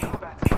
Back.